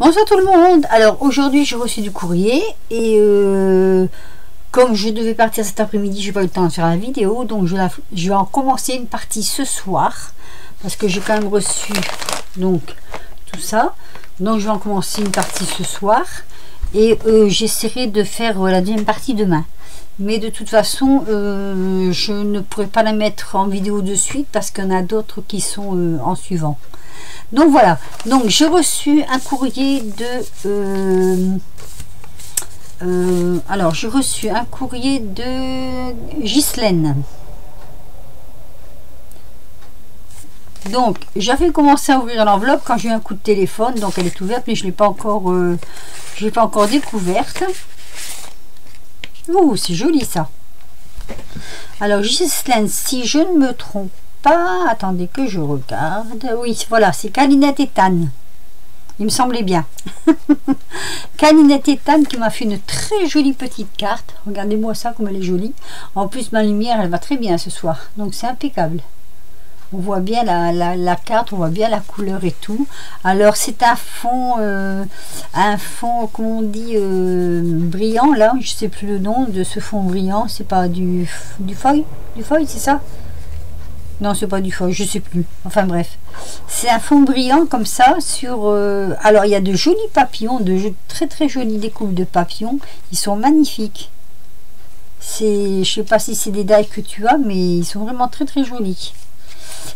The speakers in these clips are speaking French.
Bonjour tout le monde. Alors aujourd'hui j'ai reçu du courrier et euh, comme je devais partir cet après-midi, j'ai pas eu le temps de faire la vidéo, donc je, vais en commencer une partie ce soir parce que j'ai quand même reçu donc tout ça. Donc je vais en commencer une partie ce soir et euh, j'essaierai de faire la deuxième partie demain. Mais de toute façon, euh, je ne pourrai pas la mettre en vidéo de suite parce qu'il y en a d'autres qui sont en suivant. Donc voilà, donc j'ai reçu un courrier de... Euh, euh, alors j'ai reçu un courrier de Ghislaine. Donc j'avais commencé à ouvrir l'enveloppe quand j'ai eu un coup de téléphone, donc elle est ouverte mais je ne l'ai pas encore euh, l'ai pas encore découverte. Ouh, c'est joli ça. Alors Ghislaine, si je ne me trompe pas. Attendez que je regarde. Oui, voilà, c'est Calinette et Tan. Il me semblait bien. Calinette et Tan qui m'a fait une très jolie petite carte. Regardez-moi ça comme elle est jolie. En plus, ma lumière, elle va très bien ce soir. Donc, c'est impeccable. On voit bien la, carte, on voit bien la couleur et tout. Alors, c'est un fond, euh, un fond, comment on dit, euh, brillant, là. Je sais plus le nom de ce fond brillant. C'est pas du, du feuille Du feuille, c'est ça? Non, c'est pas du faux, je sais plus. Enfin bref. C'est un fond brillant comme ça sur... Euh, alors, il y a de jolis papillons, de très très jolies découpes de papillons. Ils sont magnifiques. C'est, je sais pas si c'est des dailles que tu as, mais ils sont vraiment très très jolis.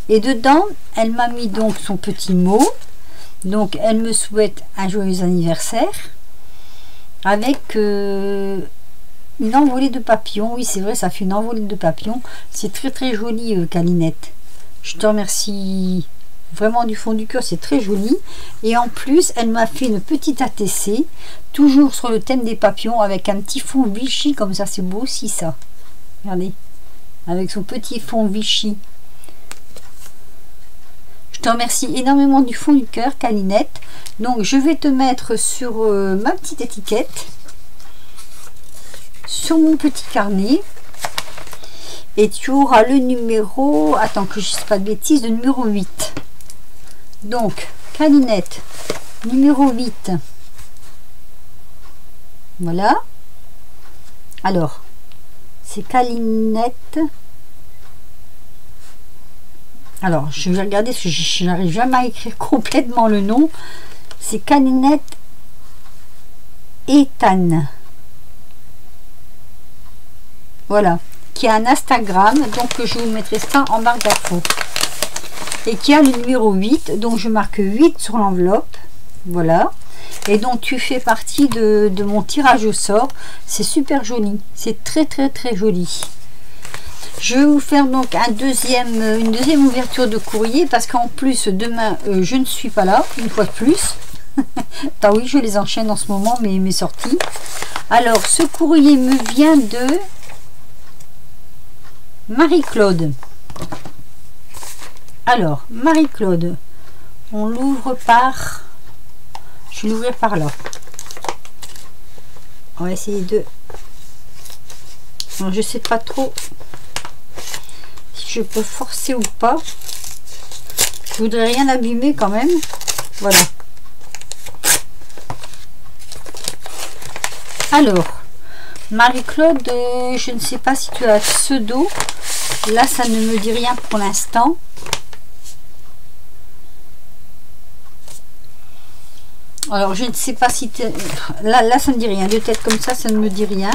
Et dedans, elle m'a mis donc son petit mot. Donc, elle me souhaite un joyeux anniversaire. Avec... Euh, une envolée de papillons. Oui, c'est vrai, ça fait une envolée de papillons. C'est très très joli, euh. Je te remercie vraiment du fond du cœur, c'est très joli. Et en plus, elle m'a fait une petite ATC, toujours sur le thème des papillons, avec un petit fond Vichy, comme ça, c'est beau aussi ça. Regardez, avec son petit fond Vichy. Je te remercie énormément du fond du cœur, Calinette. Donc, je vais te mettre sur euh, ma petite étiquette sur mon petit carnet. Et tu auras le numéro attends que je ne sais pas de bêtises le numéro 8 donc calinette numéro 8 voilà. Alors c'est calinette. Alors je vais regarder si je n'arrive jamais à écrire complètement le nom. C'est calinette Ethan voilà, qui a un Instagram, donc je vous mettrai ça en barre d'infos. Et qui a le numéro 8, donc je marque 8 sur l'enveloppe. Voilà. Et donc tu fais partie de, mon tirage au sort. C'est super joli. C'est très très très joli. Je vais vous faire donc une deuxième ouverture de courrier parce qu'en plus demain euh, je ne suis pas là, une fois de plus. ah oui, je les enchaîne en ce moment, mes sorties. Alors, ce courrier me vient de Marie-Claude. Alors, Marie-Claude, on l'ouvre par... Je vais l'ouvrir par là. On va essayer de... je sais pas trop si je peux forcer ou pas. Je voudrais rien abîmer quand même. Voilà. Alors, Marie-Claude, euh, je ne sais pas si tu as pseudo. Là, ça ne me dit rien pour l'instant. Alors, je ne sais pas si... Là, là, ça ne dit rien. De tête comme ça, ça ne me dit rien.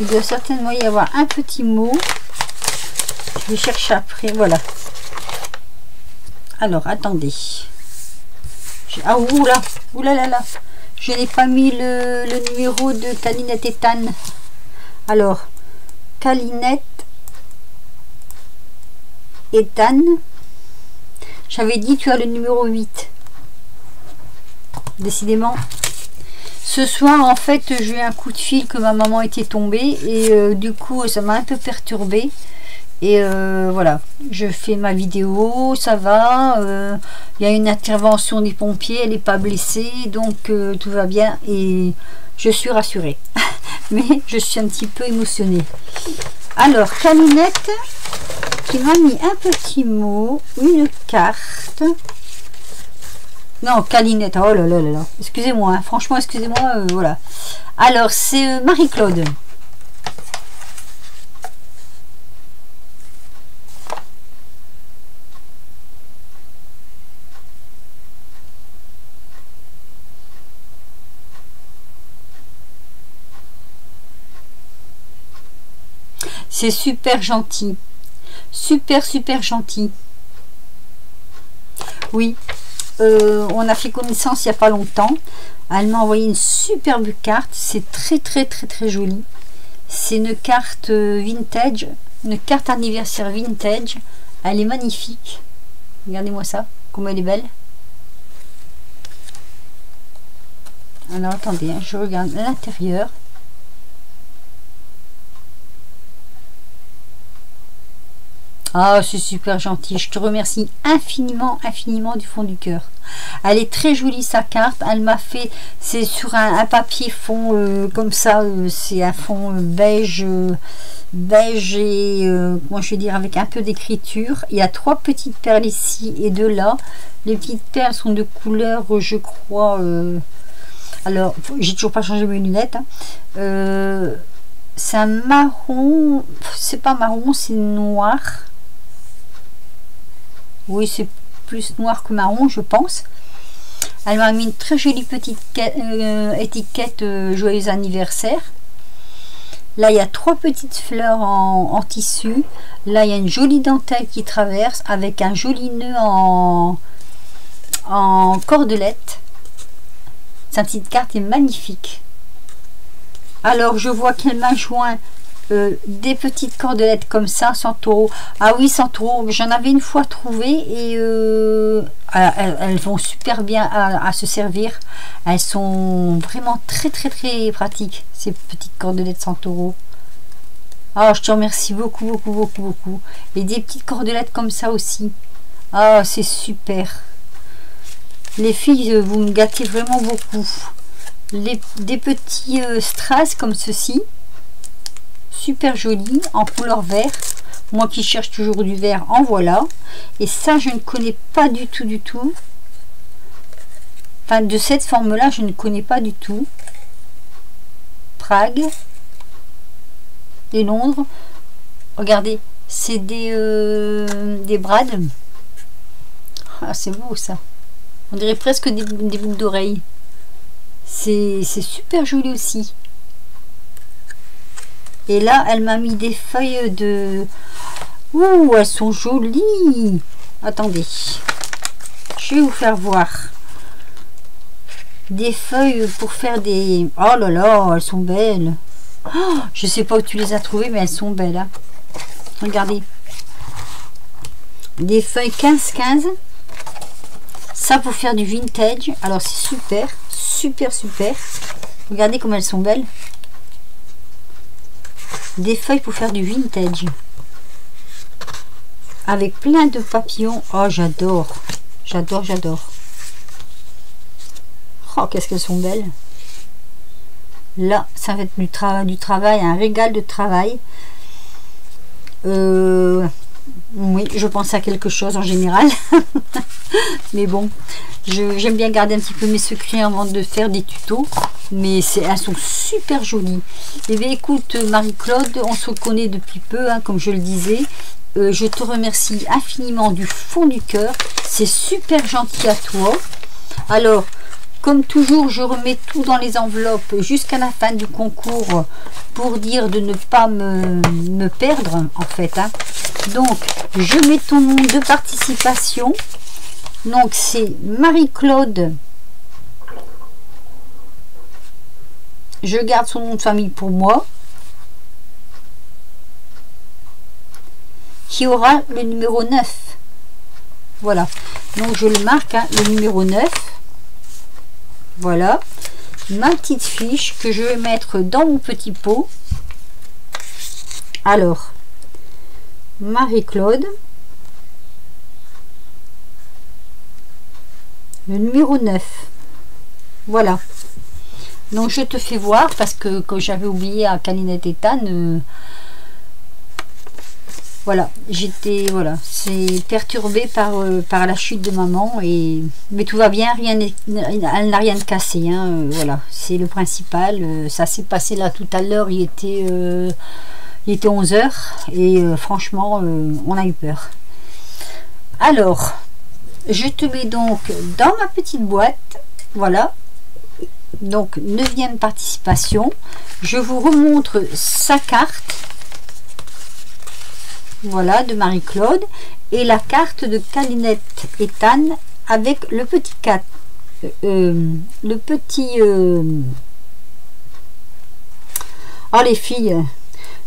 Il doit certainement y avoir un petit mot. Je vais chercher après. Voilà. Alors, attendez. Ah, oula Oula là Je n'ai pas mis le, numéro de Calinette et Tan. Alors, Calinette Ethan. J'avais dit tu as le numéro 8. Décidément. Ce soir, en fait, j'ai eu un coup de fil que ma maman était tombée et euh, du coup, ça m'a un peu perturbée. Et euh, voilà, je fais ma vidéo, ça va. Euh, il y a une intervention des pompiers, elle n'est pas blessée, donc tout va bien et je suis rassurée. Mais je suis un petit peu émotionnée. Alors, Calinette, qui m'a mis un petit mot, une carte. Non, Calinette. Oh là là là là. Excusez-moi. Hein. Franchement, excusez-moi. Euh, voilà. Alors, c'est euh, Marie-Claude. C'est super gentil. Super, super gentil. Oui, euh, on a fait connaissance il n'y a pas longtemps. Elle m'a envoyé une superbe carte. C'est très, très, très, très joli. C'est une carte euh, vintage. Une carte anniversaire vintage. Elle est magnifique. Regardez-moi ça. Comment elle est belle. Alors, attendez. Hein, je regarde l'intérieur. Ah, c'est super gentil. Je te remercie infiniment, infiniment du fond du cœur. Elle est très jolie sa carte. Elle m'a fait, c'est sur un, papier fond euh, comme ça. Euh, c'est un fond euh, beige, beige et moi je vais dire avec un peu d'écriture. Il y a trois petites perles ici et deux là. Les petites perles sont de couleur, je crois. alors, j'ai toujours pas changé mes lunettes. Hein. c'est un marron. C'est pas marron, c'est noir oui, c'est plus noir que marron, je pense. Elle m'a mis une très jolie petite euh, étiquette euh, joyeux anniversaire. Là, il y a trois petites fleurs en, tissu. Là, il y a une jolie dentelle qui traverse avec un joli nœud en, en cordelette. Sa petite carte est magnifique. Alors, je vois qu'elle m'a joint euh, des petites cordelettes comme ça, Santoro. Ah oui, Santoro, j'en avais une fois trouvé et euh, elles, vont super bien à, se servir. Elles sont vraiment très très très pratiques, ces petites cordelettes Santoro. Ah, je te remercie beaucoup, beaucoup, beaucoup, beaucoup. Et des petites cordelettes comme ça aussi. Ah, c'est super. Les filles, vous me gâtez vraiment beaucoup. Des petits euh, strass comme ceci super joli en couleur vert. Moi qui cherche toujours du vert en voilà. Et ça je ne connais pas du tout du tout. Enfin de cette forme là je ne connais pas du tout. Prague. Et Londres. Regardez c'est des euh, des brades. Ah, c'est beau ça. On dirait presque des, des boucles d'oreilles. C'est super joli aussi et là, elle m'a mis des feuilles de... Ouh, elles sont jolies Attendez. Je vais vous faire voir. Des feuilles pour faire des... Oh là là, elles sont belles. Oh, je sais pas où tu les as trouvées, mais elles sont belles. Hein. Regardez. Des feuilles 15-15. Ça pour faire du vintage. Alors c'est super, super, super. Regardez comme elles sont belles des feuilles pour faire du vintage. Avec plein de papillons. Oh j'adore. J'adore j'adore. Oh qu'est-ce qu'elles sont belles. Là ça va être du, travail du travail un régal de travail. Euh, oui je pense à quelque chose en général. Mais bon j'aime bien garder un petit peu mes secrets avant de faire des tutos. Mais elles sont super jolies. Eh bien écoute Marie-Claude on se connaît depuis peu hein, comme je le disais. Euh, je te remercie infiniment du fond du cœur. C'est super gentil à toi. Alors comme toujours je remets tout dans les enveloppes jusqu'à la fin du concours pour dire de ne pas me, perdre en fait hein. Donc je mets ton nom de participation donc c'est Marie-Claude je garde son nom de famille pour moi, qui aura le numéro 9. Voilà, donc je le marque, hein, le numéro 9. Voilà, ma petite fiche que je vais mettre dans mon petit pot. Alors, Marie-Claude, le numéro 9. Voilà. Donc je te fais voir parce que, j'avais oublié à Calinette Ethan, voilà, j'étais voilà, c'est perturbé par, euh, par la chute de maman et mais tout va bien, rien elle n'a rien de cassé, hein, euh, voilà, c'est le principal. Euh, ça s'est passé là tout à l'heure, il était il était 11 h et franchement, on a eu peur. Alors, je te mets donc dans ma petite boîte, voilà. Donc, neuvième participation. Je vous remontre sa carte voilà, de Marie-Claude, et la carte de Calinette et Tan avec le petit 4. Euh, euh, le petit... Euh, oh les filles,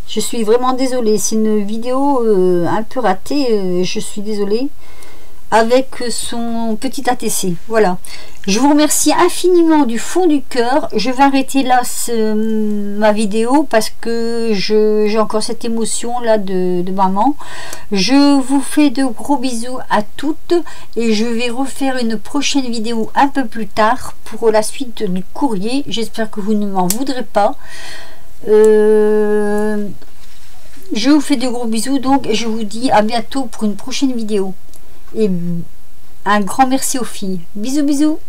je suis vraiment désolée, c'est une vidéo un peu ratée, je suis désolée avec son petit ATC. Voilà. Je vous remercie infiniment du fond du cœur. Je vais arrêter là ma vidéo parce que j'ai encore cette émotion là de, maman. Je vous fais de gros bisous à toutes et je vais refaire une prochaine vidéo un peu plus tard pour la suite du courrier. J'espère que vous ne m'en voudrez pas. Euh, je vous fais de gros bisous donc et je vous dis à bientôt pour une prochaine vidéo. Et un grand merci aux filles. Bisous bisous